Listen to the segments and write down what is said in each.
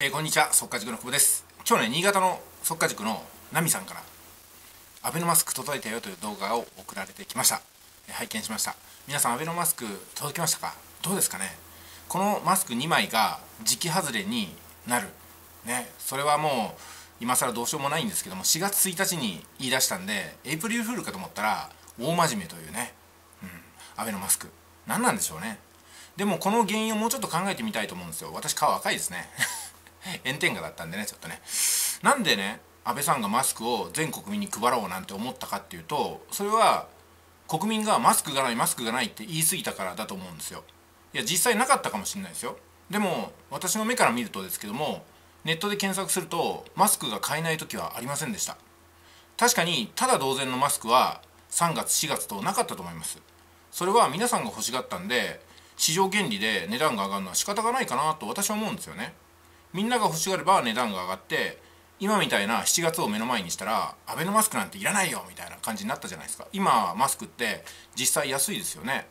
えー、こんにちは速稼塾の久保です。今日ね新潟の速稼塾のナミさんからアベノマスク届いたよという動画を送られてきました、えー、拝見しました。皆さんアベノマスク届きましたか？どうですかね？このマスク2枚が時期外れになる。ねそれはもう今更どうしようもないんですけども4月1日に言い出したんでエイプリルフールかと思ったら大真面目というね、うん、アベノマスク。何なんでしょうね。でもこの原因をもうちょっと考えてみたいと思うんですよ。私顔赤いですね。炎天下だったんでねちょっとね。なんでね安倍さんがマスクを全国民に配ろうなんて思ったかっていうとそれは国民がマスクがないマスクがないって言い過ぎたからだと思うんですよ。いや実際なかったかもしれないですよ。でも私の目から見るとですけどもネットで検索するとマスクが買えない時はありませんでした。確かにただ同然のマスクは3月4月となかったと思います。それは皆さんが欲しがったんで市場原理で値段が上がるのは仕方がないかなと私は思うんですよね。みんなが欲しがれば値段が上がって今みたいな7月を目の前にしたらアベノマスクなんていらないよみたいな感じになったじゃないですか。今マスクって実際安いですよね。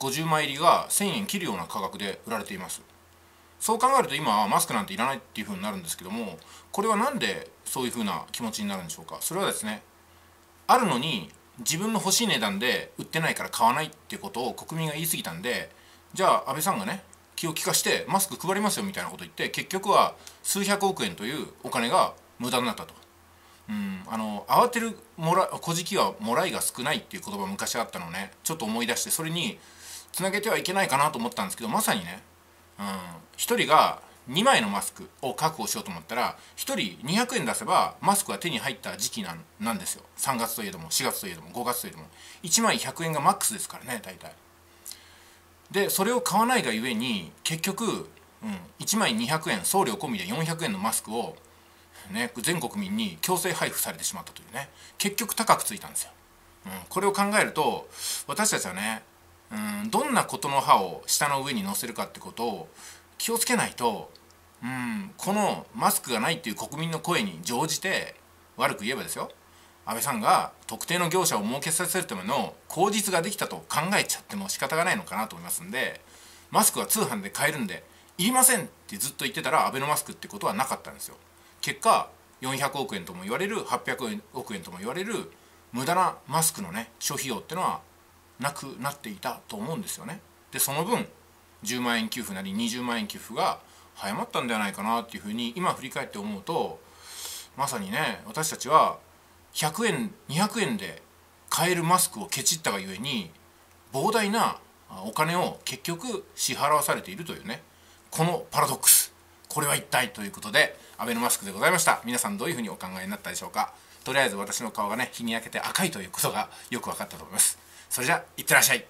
50枚入りが1000円切るような価格で売られています。そう考えると今はマスクなんていらないっていうふうになるんですけどもこれは何でそういうふうな気持ちになるんでしょうか。それはですねあるのに自分の欲しい値段で売ってないから買わないっていうことを国民が言い過ぎたんでじゃあ安倍さんがね気を利かしてマスク配りますよみたいなこと言って結局は数百億円というお金が無駄になったと。うん、あの慌てるもら小じはもらいが少ないっていう言葉昔あったのをねちょっと思い出してそれにつなげてはいけないかなと思ったんですけどまさにね、うん、1人が2枚のマスクを確保しようと思ったら1人200円出せばマスクが手に入った時期なんなんですよ3月といえども4月といえども5月といえども1枚100円がマックスですからね大体。でそれを買わないがゆえに結局、うん、1枚200円送料込みで400円のマスクを、ね、全国民に強制配布されてしまったというね。結局高くついたんですよ、うん、これを考えると私たちはね、うん、どんなことの葉を下の上に乗せるかってことを気をつけないと、うん、このマスクがないっていう国民の声に乗じて悪く言えばですよ。安倍さんが特定の業者を儲けさせるための口実ができたと考えちゃっても仕方がないのかなと思いますんでマスクは通販で買えるんでいりませんってずっと言ってたらアベノマスクってことはなかったんですよ。結果400億円とも言われる800億円とも言われる無駄なマスクのね消費量ってのはなくなっていたと思うんですよね。でその分10万円給付なり20万円給付が早まったんではないかなっていうふうに今振り返って思うとまさにね私たちは100円200円で買えるマスクをケチったがゆえに膨大なお金を結局支払わされているというね。このパラドックス。これは一体ということでアベノマスクでございました。皆さんどういうふうにお考えになったでしょうか。とりあえず私の顔がね日に焼けて赤いということがよく分かったと思います。それじゃいってらっしゃい。